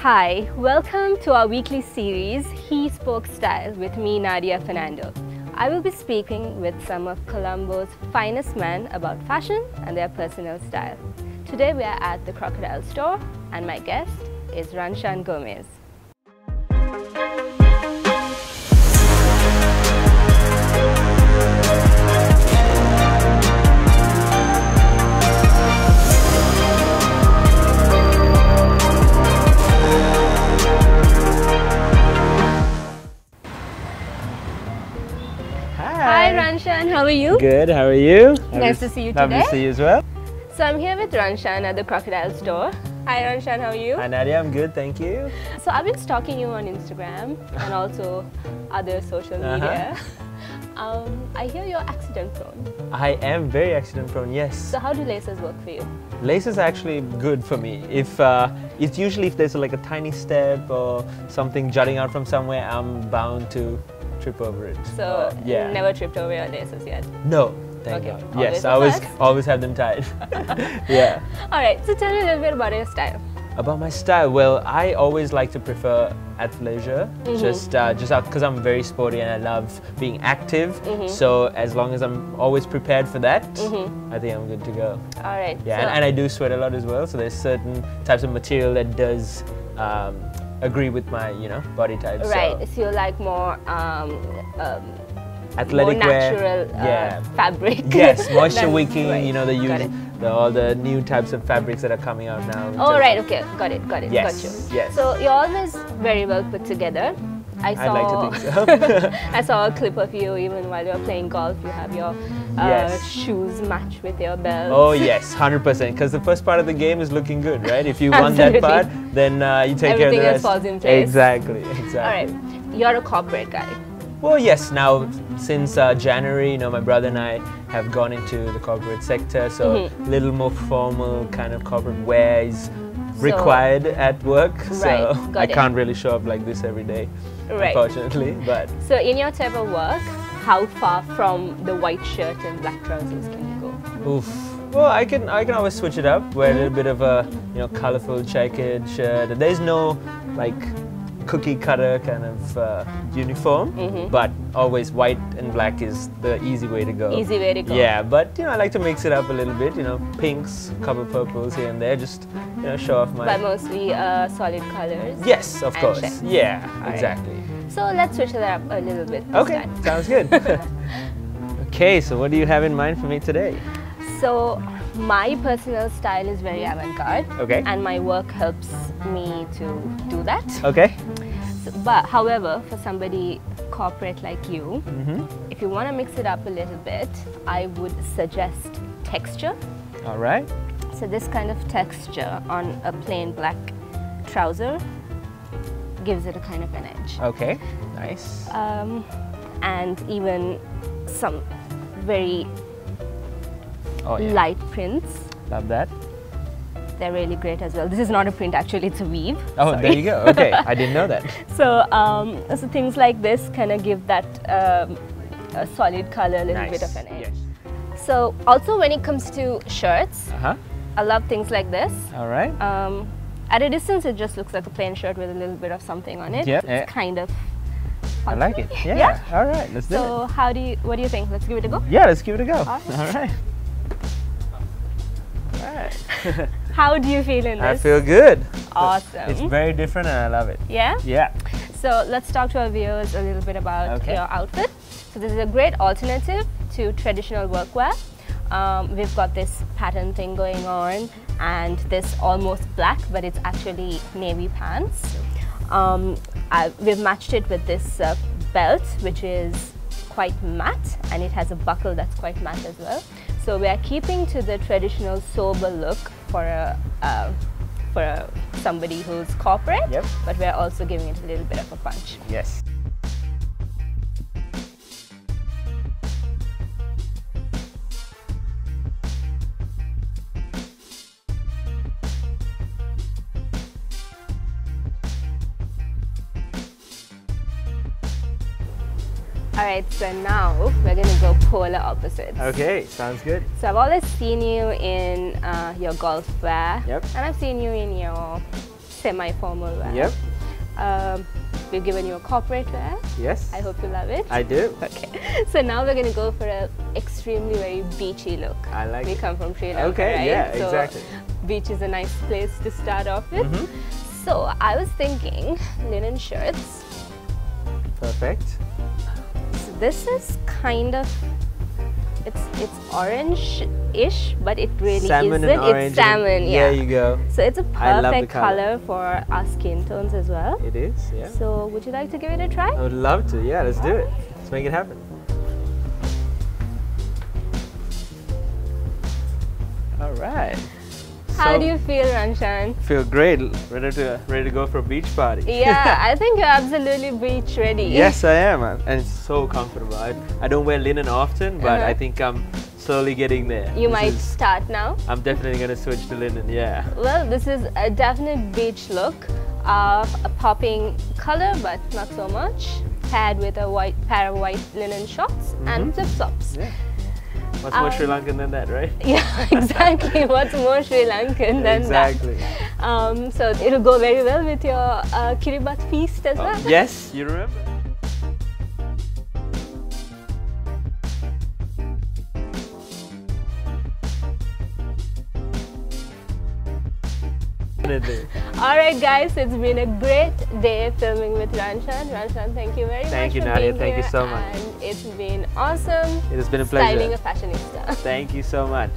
Hi, welcome to our weekly series, He Spoke Style, with me, Nadiya Fernando. I will be speaking with some of Colombo's finest men about fashion and their personal style. Today we are at the Crocodile store and my guest is Ranshan Gomez. How are you? Good, how are you? Nice to see you Lovely to see you as well. So I'm here with Ranshan at the Crocodile store. Hi Ranshan, how are you? Hi Nadiya, I'm good, thank you. So I've been stalking you on Instagram and also other social Uh-huh. media. Um, I hear you're accident prone. I am very accident prone, yes. So how do laces work for you? Lace is actually good for me. If uh, It's usually if there's like a tiny step or something jutting out from somewhere, I'm bound to trip over it. So Uh, yeah. you never tripped over your laces yet. No, thank Okay, God. Yes, I always, always have them tied. yeah. All right, so tell me a little bit about your style. About my style, well, I always like to prefer athleisure, Mm-hmm. just uh, just because I'm very sporty and I love being active. Mm-hmm. So as long as I'm always prepared for that, I think I'm good to go. All right. Yeah, so, and, and I do sweat a lot as well. So there's certain types of material that does um, agree with my you know body type. right. So So you like more um, um, athletic more wear. natural uh, yeah. fabric. Yes, moisture wicking. right. You know, Got use the, all the new types of fabrics that are coming out now. Oh, right. Okay. Got it. Got it. Yes, Got you. yes. So you're always very well put together. I saw. I'd like to think so. I saw a clip of you even while you were playing golf. You have your uh, Yes. shoes match with your belt. Oh yes, hundred percent. Because the first part of the game is looking good, right? If you want that part, then uh, you take Everything care of the rest. Everything falls in place. Exactly, exactly. All right. You're a corporate guy. Well, yes. Now, since uh, January, you know, my brother and I have gone into the corporate sector, so a little more formal kind of corporate wear is required at work. So Right, got I it. can't really show up like this every day, Right. unfortunately. But So in your type of work, how far from the white shirt and black trousers can you go? Oof. Well, I can I can always switch it up. Wear a little bit of a you know colorful checkered shirt. There's no like cookie cutter kind of uh, uniform, Mm-hmm. but always white and black is the easy way to go. Easy way to go. Yeah, but you know I like to mix it up a little bit. You know, pinks, couple purples here and there, just you know show off my. But mostly uh, solid colors. yes, of course. Yeah, exactly. So let's switch that up a little bit. Okay, time. sounds good. okay, so what do you have in mind for me today? So my personal style is very avant-garde. Okay. And my work helps me to do that. Okay. So- but however, for somebody corporate like you, Mm-hmm. if you want to mix it up a little bit, I would suggest texture. All right. So this kind of texture on a plain black trouser gives it a kind of an edge. Okay. Nice. Um, and even some very Oh yeah. light prints. Love that. They're really great as well. This is not a print, actually, it's a weave. Oh, Sorry. there you go. Okay, I didn't know that. So, um, so things like this kind of give that um, a solid color, a little bit of an edge. Yes. So, also when it comes to shirts, Uh huh. I love things like this. All right. Um, at a distance, it just looks like a plain shirt with a little bit of something on it. Yeah. It's kind of. I like it. Yeah. Yeah. All right. Let's do So, it. how do you? What do you think? Let's give it a go. Yeah. Let's give it a go. All right. All right. All right. How do you feel in this? I feel good. awesome. It's very different and I love it. yeah. Yeah. So let's talk to our viewers a little bit about Okay. your outfit. So this is a great alternative to traditional workwear. Um, we've got this pattern thing going on and this almost black, but it's actually navy pants. Um, I, we've matched it with this uh, belt, which is quite matte and it has a buckle that's quite matte as well. So we are keeping to the traditional sober look for a uh, for a, somebody who's corporate, Yep. but we're also giving it a little bit of a punch. Yes. All right, so now we're gonna go polar opposites. Okay. Sounds good. So I've always seen you in uh, your golf wear, Yep. and I've seen you in your semi-formal wear. Yep. Um, we've given you a corporate wear. Yes. I hope you love it. I do. Okay, so now we're going to go for an extremely very beachy look. I like we it. come from Sri Lanka, Okay, right? yeah, So exactly. Beach is a nice place to start off with. Mhm. So I was thinking linen shirts. Perfect. So this is kind of it's it's orange-ish, but it really salmon isn't. and orange. It's salmon, and yeah. There you go. So it's a perfect colour. color for our skin tones as well. It is. Yeah. So would you like to give it a try? I would love to. Yeah. Let's do it. Let's make it happen. All right. How So- do you feel, Ranshan? Feel great. Ready to ready to go for a beach party. Yeah, I think you're absolutely beach ready. Yes, I am, man. and it's so comfortable. I, I don't wear linen often, but Uh-huh. I think I'm slowly getting there. You This might is- start now. I'm definitely gonna switch to linen. Yeah. Well, this is a definite beach look. of a popping color, but not so much. Paired with a white pair of white linen shorts and Mhm. flip flops. Yeah. What's more Sri Um, Lankan than that, right? Yeah, exactly. What's more Sri Lankan than exactly. that? Exactly. Um, so it'll go very well with your uh, Kiribat feast as Oh, well. yes, you remember. Definitely. All right, guys, it's been a great day filming with Ranshan. Ranshan, thank you very Thank much Thank you, Nadiya. Thank you so much. And it's been awesome. It has been a pleasure. Styling a fashionista. Thank you so much.